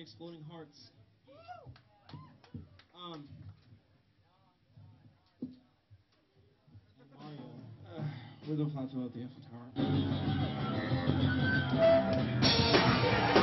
the Exploding Hearts. Um. Mario. Uh, Widow Plateau at the Eiffel Tower.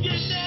Naked!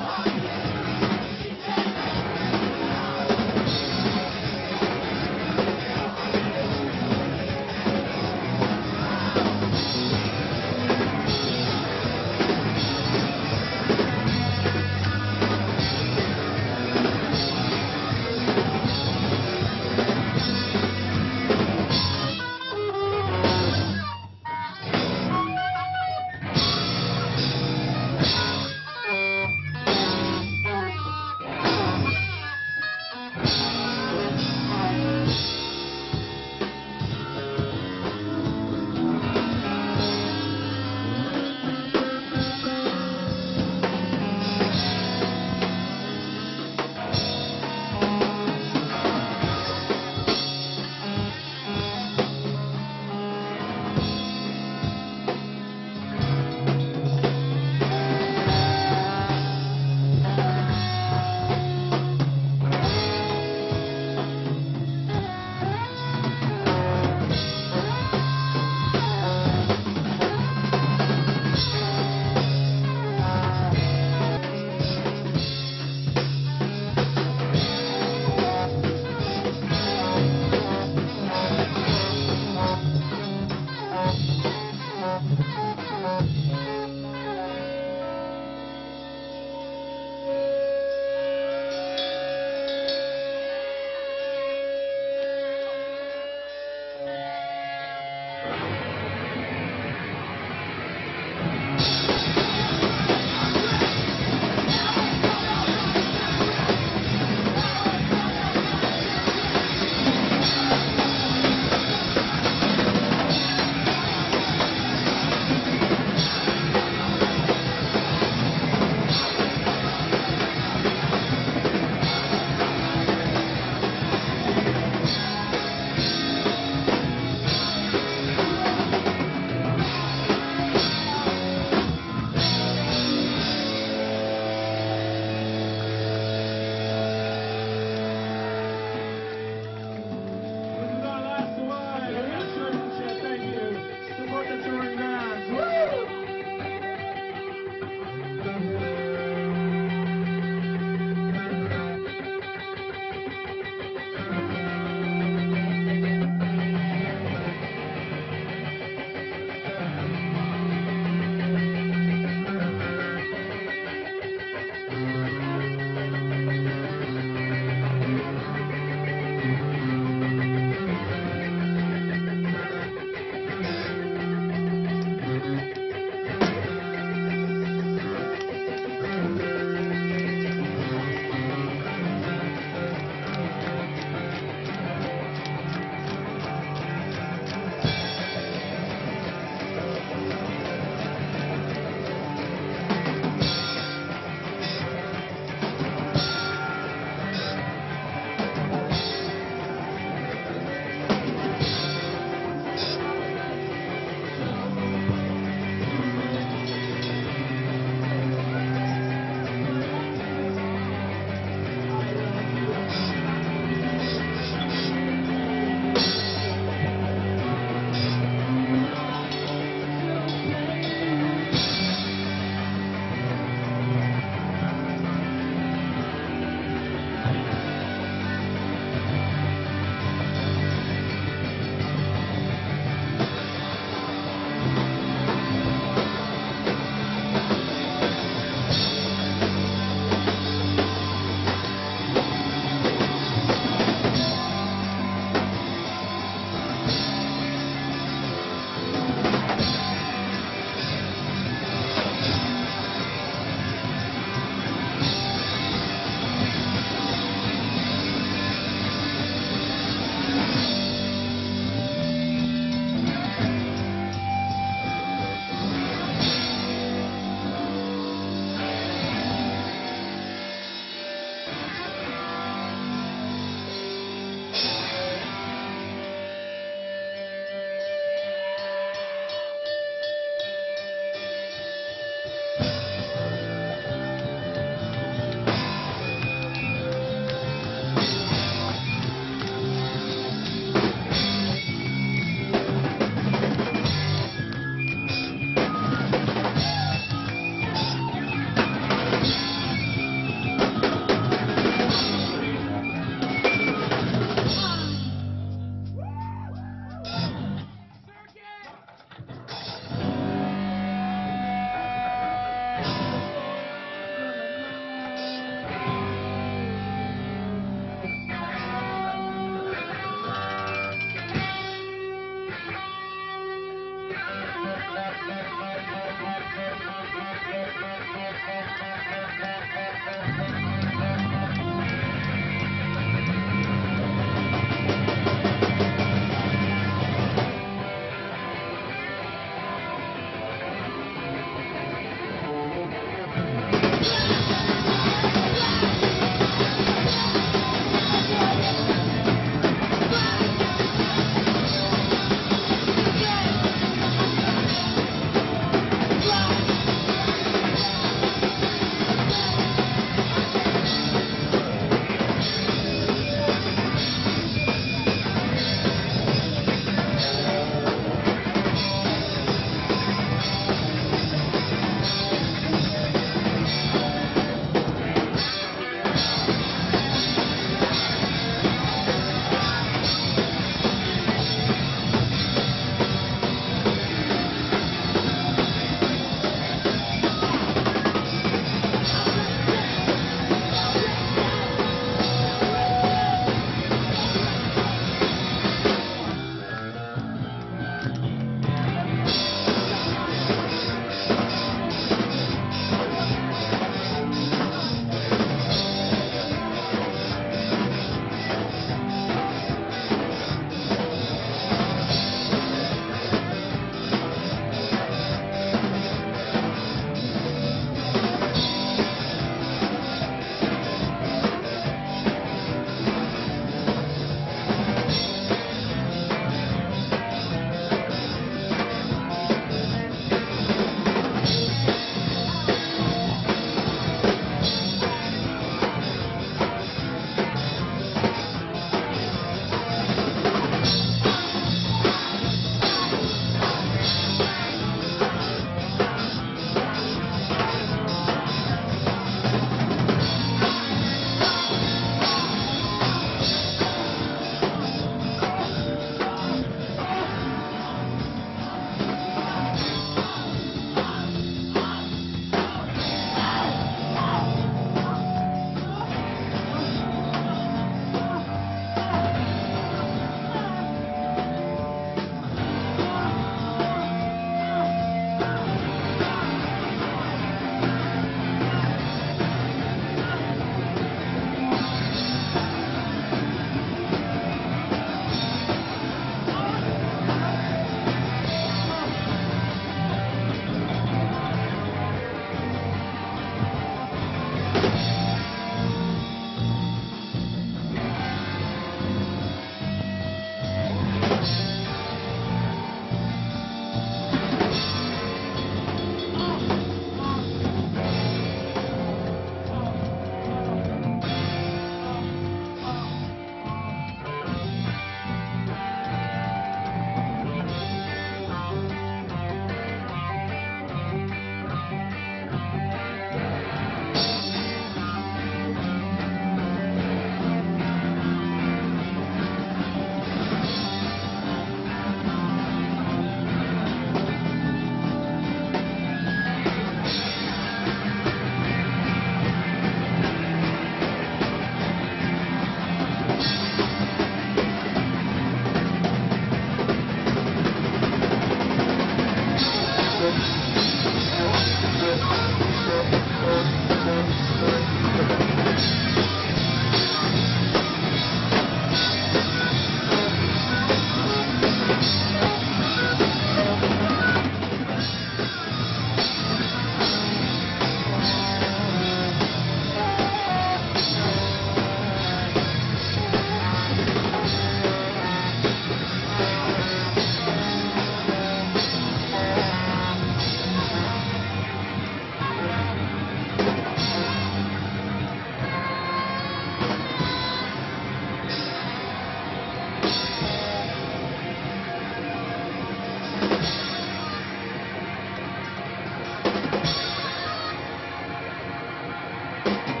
Bye.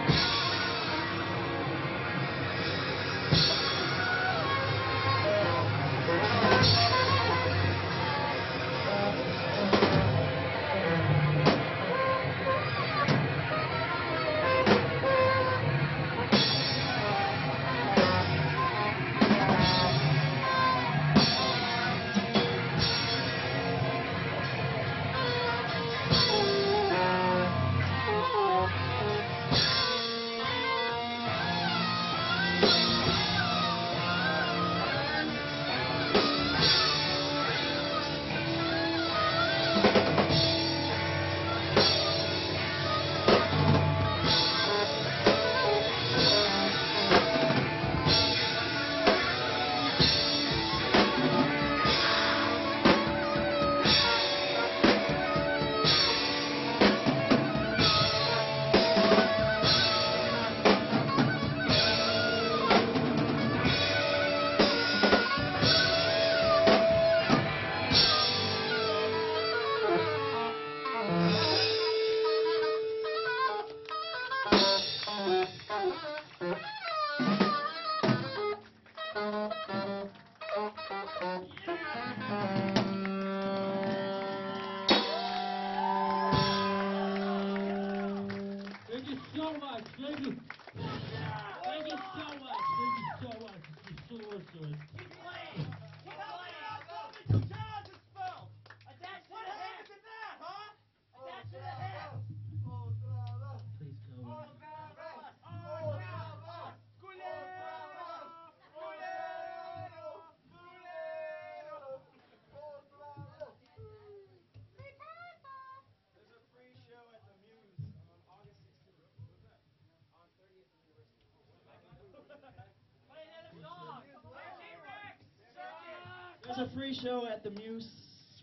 There's a free show at the Muse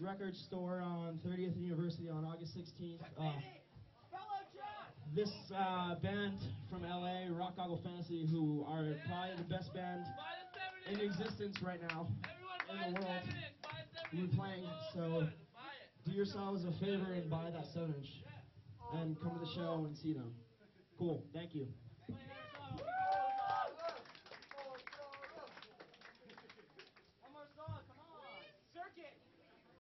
Record Store on 30th and University on August 16th. Uh, this uh, band from LA, Rock Goggle Fantasy, who are probably the best band in existence right now in the world, we're playing. So do yourselves a favor and buy that 7 inch and come to the show and see them. Cool. Thank you.